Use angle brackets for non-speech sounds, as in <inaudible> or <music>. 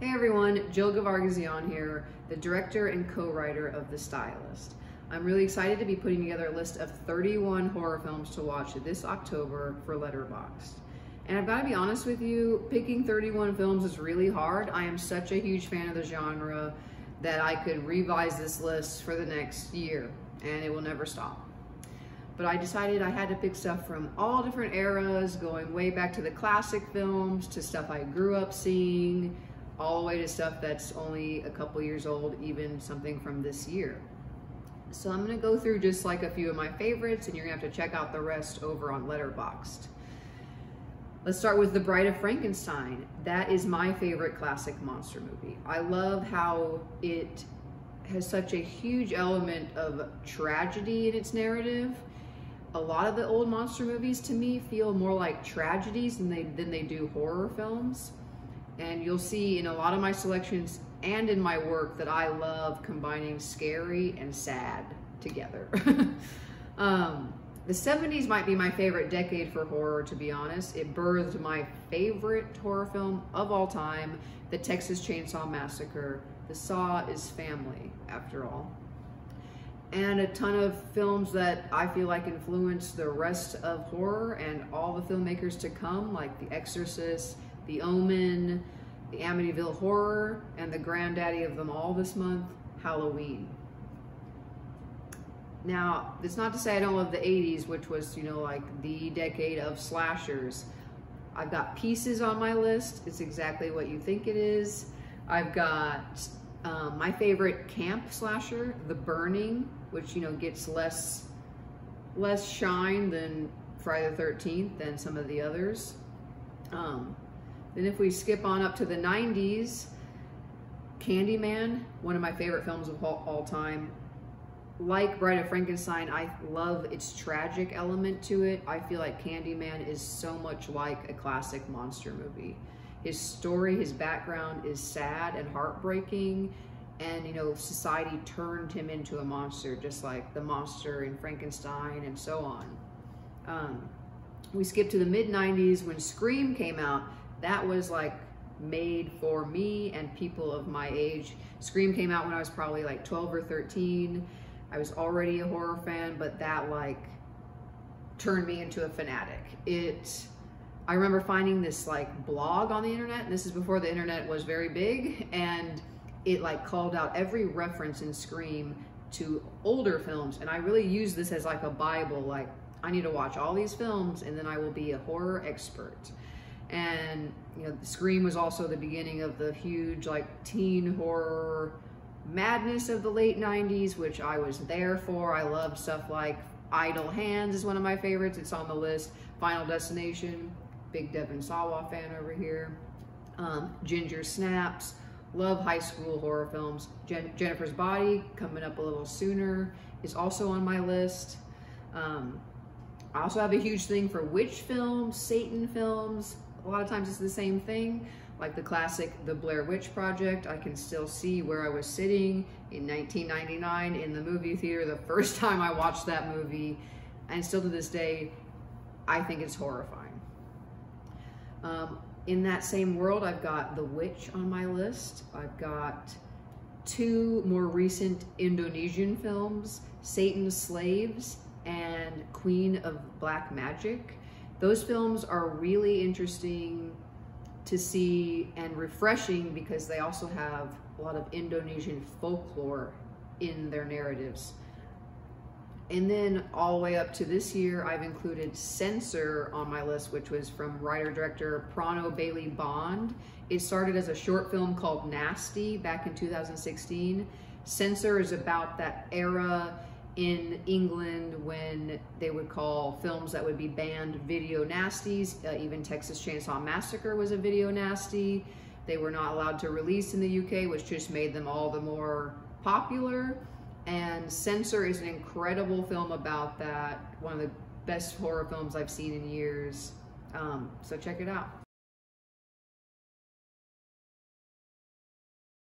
Hey everyone, Jill Gevargizian here, the director and co-writer of The Stylist. I'm really excited to be putting together a list of 31 horror films to watch this October for Letterboxd. And I've got to be honest with you, picking 31 films is really hard. I am such a huge fan of the genre that I could revise this list for the next year and it will never stop. But I decided I had to pick stuff from all different eras, going way back to the classic films, to stuff I grew up seeing, all the way to stuff that's only a couple years old, even something from this year. So I'm gonna go through just like a few of my favorites and you're gonna have to check out the rest over on Letterboxd. Let's start with The Bride of Frankenstein. That is my favorite classic monster movie. I love how it has such a huge element of tragedy in its narrative. A lot of the old monster movies to me feel more like tragedies than they, than they do horror films. And you'll see in a lot of my selections and in my work that I love combining scary and sad together. <laughs> um, the 70s might be my favorite decade for horror, to be honest. It birthed my favorite horror film of all time, The Texas Chainsaw Massacre. The Saw is family, after all. And a ton of films that I feel like influenced the rest of horror and all the filmmakers to come, like The Exorcist, the Omen, the Amityville Horror, and the granddaddy of them all this month, Halloween. Now, it's not to say I don't love the 80s, which was, you know, like the decade of slashers. I've got Pieces on my list. It's exactly what you think it is. I've got um, my favorite camp slasher, The Burning, which, you know, gets less, less shine than Friday the 13th than some of the others. Um, then if we skip on up to the 90s, Candyman, one of my favorite films of all, all time. Like Bride of Frankenstein, I love its tragic element to it. I feel like Candyman is so much like a classic monster movie. His story, his background is sad and heartbreaking, and you know, society turned him into a monster, just like the monster in Frankenstein and so on. Um, we skip to the mid 90s when Scream came out that was like made for me and people of my age. Scream came out when I was probably like 12 or 13. I was already a horror fan, but that like turned me into a fanatic. It, I remember finding this like blog on the internet, and this is before the internet was very big, and it like called out every reference in Scream to older films, and I really used this as like a bible, like I need to watch all these films, and then I will be a horror expert and you know scream was also the beginning of the huge like teen horror madness of the late 90s which i was there for. I loved stuff like idle hands is one of my favorites. It's on the list. Final destination big devon sawa fan over here. Um, ginger snaps love high school horror films. Jen jennifer's body coming up a little sooner is also on my list. Um, I also have a huge thing for witch films, Satan films, a lot of times it's the same thing. Like the classic The Blair Witch Project, I can still see where I was sitting in 1999 in the movie theater the first <laughs> time I watched that movie. And still to this day, I think it's horrifying. Um, in that same world, I've got The Witch on my list. I've got two more recent Indonesian films, Satan's Slaves and Queen of Black Magic. Those films are really interesting to see and refreshing because they also have a lot of Indonesian folklore in their narratives. And then all the way up to this year, I've included Censor on my list, which was from writer-director Prano Bailey Bond. It started as a short film called Nasty back in 2016. Censor is about that era in England when they would call films that would be banned video nasties. Uh, even Texas Chainsaw Massacre was a video nasty. They were not allowed to release in the UK, which just made them all the more popular. And Censor is an incredible film about that. One of the best horror films I've seen in years. Um, so check it out.